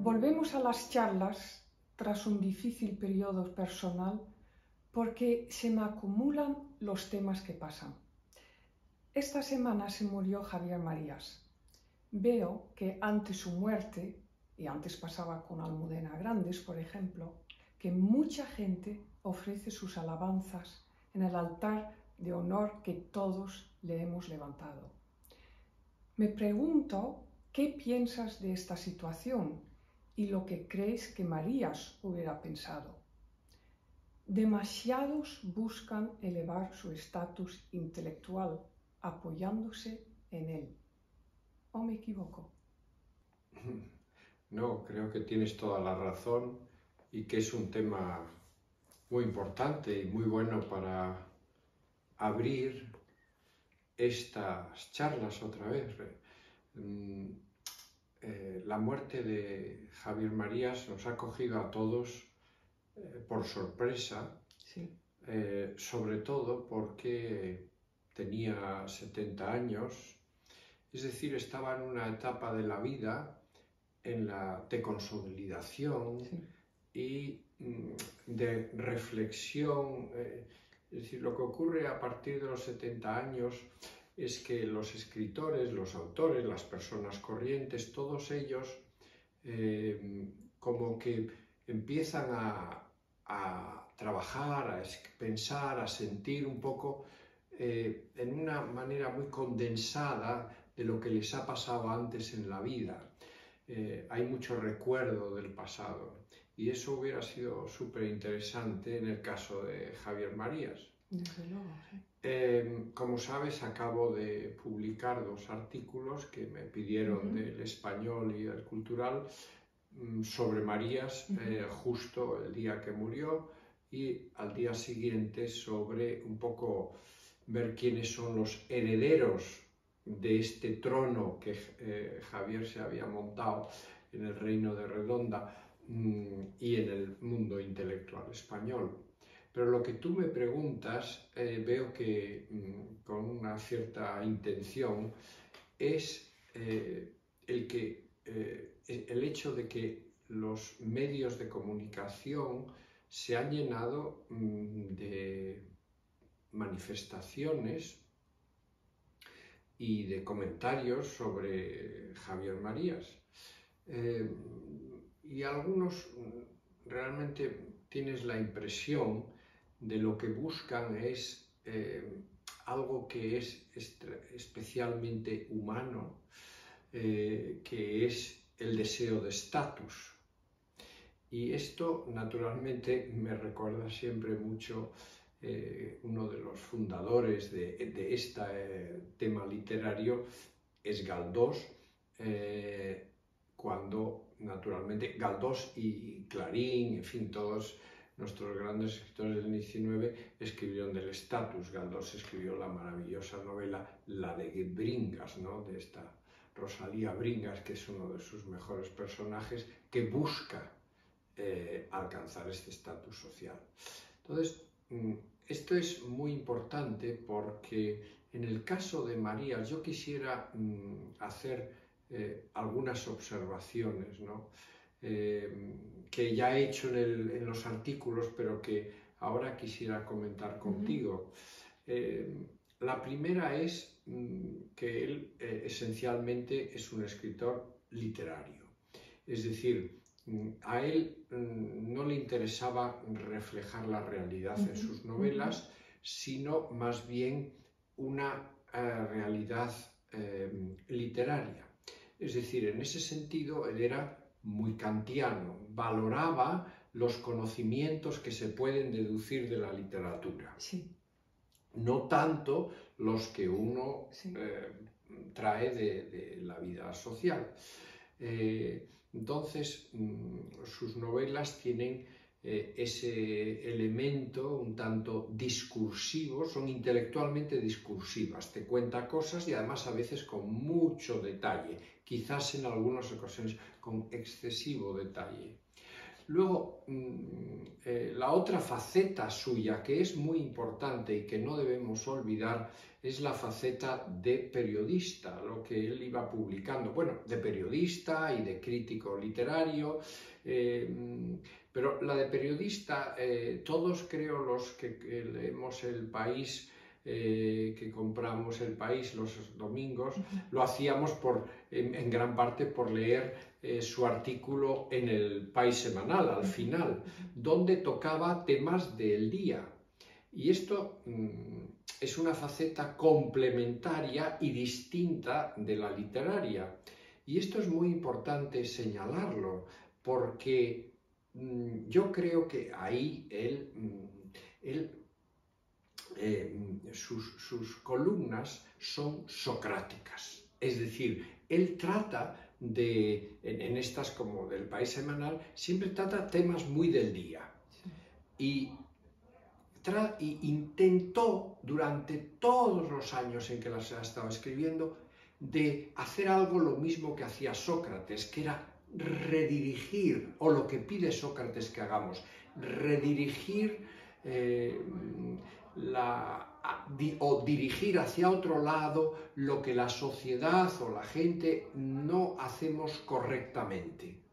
Volvemos a las charlas tras un difícil periodo personal porque se me acumulan los temas que pasan. Esta semana se murió Javier Marías. Veo que ante su muerte, y antes pasaba con Almudena Grandes, por ejemplo, que mucha gente ofrece sus alabanzas en el altar de honor que todos le hemos levantado. Me pregunto qué piensas de esta situación y lo que crees que Marías hubiera pensado. Demasiados buscan elevar su estatus intelectual apoyándose en él. ¿O me equivoco? No, creo que tienes toda la razón y que es un tema muy importante y muy bueno para abrir estas charlas otra vez. Mm, eh, la muerte de Javier Marías nos ha cogido a todos eh, por sorpresa, eh, sobre todo porque tenía 70 años, es decir, estaba en una etapa de la vida en la de consolidación y mm, de reflexión. es decir, lo que ocurre a partir de los 70 años es que los escritores, los autores, las personas corrientes, todos ellos eh, como que empiezan a, trabajar, a pensar, a sentir un poco eh, en una manera muy condensada de lo que les ha pasado antes en la vida. Eh, hay mucho recuerdo del pasado y eso hubiera sido súper interesante en el caso de Javier Marías. Em, como sabes, acabo de publicar dos artículos que me pidieron del español y del cultural mm, sobre Marías eh, justo el día que murió y al día siguiente sobre un poco ver quiénes son los herederos de este trono que eh, Javier se había montado en el reino de Redonda mm, y en el mundo intelectual español. Pero lo que tú me preguntas, eh, veo que mm, con una cierta intención, es eh, el, que, eh, el hecho de que los medios de comunicación se han llenado mm, de manifestaciones y de comentarios sobre Javier Marías. y algunos mm, realmente tienes la impresión de lo que buscan es eh, algo que es especialmente humano, eh, que es el deseo de estatus. Y esto naturalmente me recuerda siempre mucho eh, uno de los fundadores de, de este tema literario, es Galdós, cuando naturalmente Galdós y Clarín, en fin, todos nuestros grandes escritores del 19 escribieron del estatus. Galdós escribió la maravillosa novela La de Bringas, ¿no? de esta Rosalía Bringas, que es uno de sus mejores personajes, que busca eh, alcanzar este estatus social. Entonces, mm, esto es muy importante porque en el caso de María yo quisiera mm, hacer eh, algunas observaciones, ¿no? Eh, que ya he hecho en, los artículos, pero que ahora quisiera comentar contigo. Eh, la primera es mm, que él eh, esencialmente es un escritor literario. Es decir, mm, a él mm, no le interesaba reflejar la realidad en sus novelas, sino más bien una realidad literaria. Es decir, en ese sentido, él era muy kantiano, valoraba los conocimientos que se pueden deducir de la literatura. Sí. No tanto los que uno eh, trae de, la vida social. Eh, entonces, mm, sus novelas tienen eh, ese elemento un tanto discursivo, son intelectualmente discursivas, te cuenta cosas y además a veces con mucho detalle, quizás en algunas ocasiones con excesivo detalle. Luego, mm, eh, la otra faceta suya que es muy importante y que no debemos olvidar es la faceta de periodista, lo que él iba publicando. Bueno, de periodista y de crítico literario, eh, pero la de periodista, eh, todos creo los que, leemos El País, que compramos El País los domingos, lo hacíamos por, en, gran parte por leer eh, su artículo en el País Semanal, al final, donde tocaba temas del día. Y esto mm, es una faceta complementaria y distinta de la literaria. Y esto es muy importante señalarlo, porque yo creo que ahí él, mm, eh, sus, sus columnas son socráticas. Es decir, él trata de, en, estas como del país semanal, siempre trata temas muy del día. Y, intentó durante todos los años en que las ha estado escribiendo de hacer algo lo mismo que hacía Sócrates, que era redirigir, o lo que pide Sócrates que hagamos, redirigir eh, o dirigir hacia otro lado lo que la sociedad o la gente no hacemos correctamente.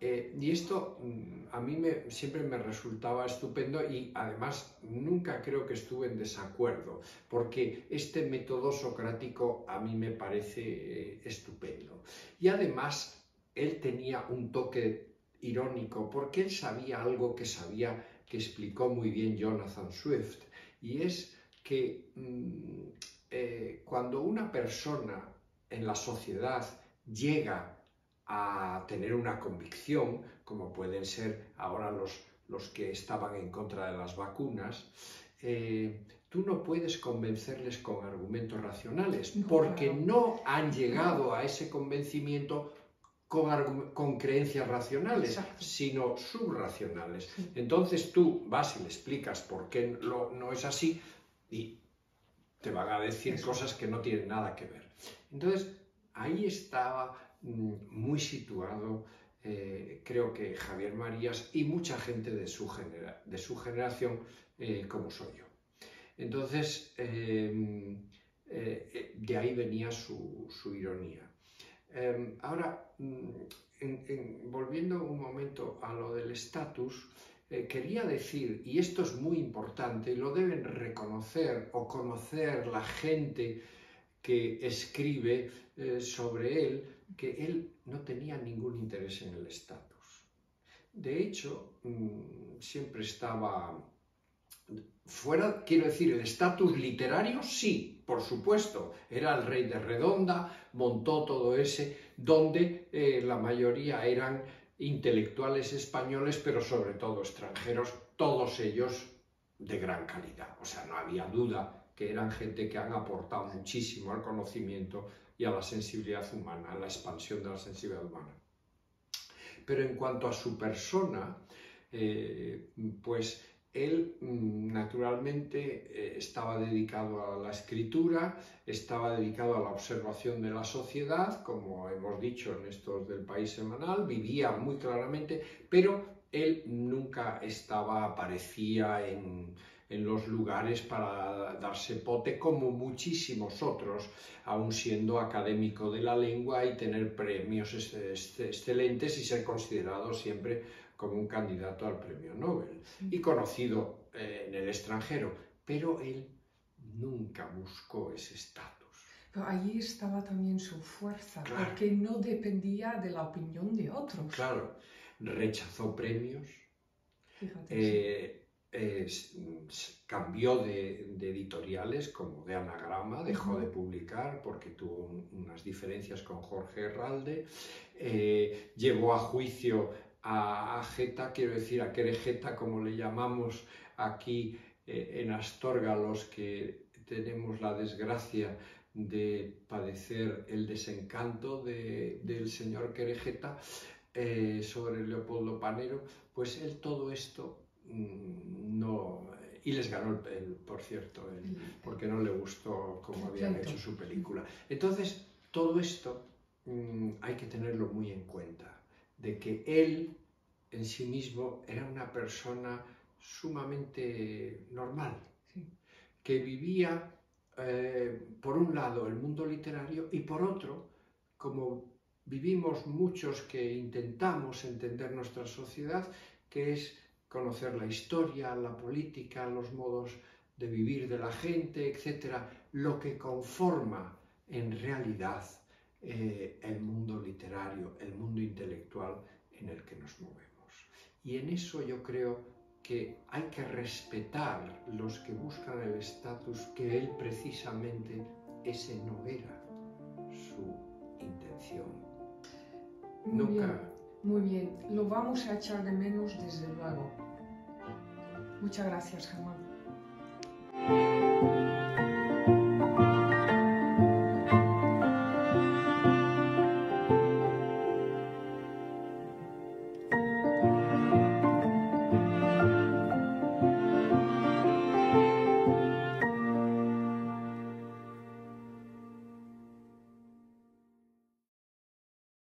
Eh, y esto mm, a mí me, siempre me resultaba estupendo y además nunca creo que estuve en desacuerdo, porque este método socrático a mí me parece eh, estupendo. Y además él tenía un toque irónico, porque él sabía algo que sabía que explicó muy bien Jonathan Swift, y es que mm, eh, cuando una persona en la sociedad llega a tener una convicción, como pueden ser ahora los, los que estaban en contra de las vacunas, eh, tú no puedes convencerles con argumentos racionales, porque no han llegado a ese convencimiento con, creencias racionales, sino subracionales. Entonces tú vas y le explicas por qué no es así y te van a decir cosas que no tienen nada que ver. Entonces ahí estaba mm, muy situado, eh, creo que Javier Marías y mucha gente de su, de su generación eh, como soy yo. Entonces, em, eh, de ahí venía su ironía. Em, ahora, mm, volviendo un momento a lo del estatus, eh, quería decir, y esto es muy importante, y lo deben reconocer o conocer la gente que escribe eh, sobre él, que él no tenía ningún interés en el estatus. De hecho, mm, siempre estaba fuera, quiero decir, el estatus literario, sí, por supuesto, era el rey de Redonda, montó todo ese, donde eh, la mayoría eran intelectuales españoles, pero sobre todo extranjeros, todos ellos de gran calidad. O sea, no había duda que eran gente que han aportado muchísimo al conocimiento y a la sensibilidad humana, a la expansión de la sensibilidad humana. Pero en cuanto a su persona, eh, pues él mm, naturalmente eh, estaba dedicado a la escritura, estaba dedicado a la observación de la sociedad, como hemos dicho en estos del país semanal, vivía muy claramente, pero él nunca estaba, aparecía en, los lugares para darse pote como muchísimos otros, aun siendo académico de la lengua y tener premios excelentes y ser considerado siempre como un candidato al premio Nobel y conocido eh, en el extranjero, pero él nunca buscó ese estatus. Pero allí estaba también su fuerza, porque no dependía de la opinión de otros. Claro, rechazó premios, eh, cambió de, editoriales como de anagrama, dejó de publicar porque tuvo unas diferencias con Jorge Herralde, eh, llevó a juicio a, Jeta, quiero decir a Querejeta, como le llamamos aquí eh, en Astorga, los que tenemos la desgracia de padecer el desencanto del señor Querejeta eh, sobre Leopoldo Panero, pues él todo esto mm, no... Y les ganó el, por cierto, porque no le gustó cómo habían hecho su película. Entonces, todo esto mm, hay que tenerlo muy en cuenta de que él en sí mismo era una persona sumamente normal, que vivía eh, por un lado el mundo literario y por otro, como vivimos muchos que intentamos entender nuestra sociedad, que es conocer la historia, la política, los modos de vivir de la gente, etcétera, lo que conforma en realidad eh, el mundo literario, el mundo intelectual en el que nos movemos. Y en eso yo creo que hay que respetar los que buscan el estatus que él precisamente ese no era su intención. Muy bien, muy bien. Lo vamos a echar de menos desde luego. Muchas gracias, Germán.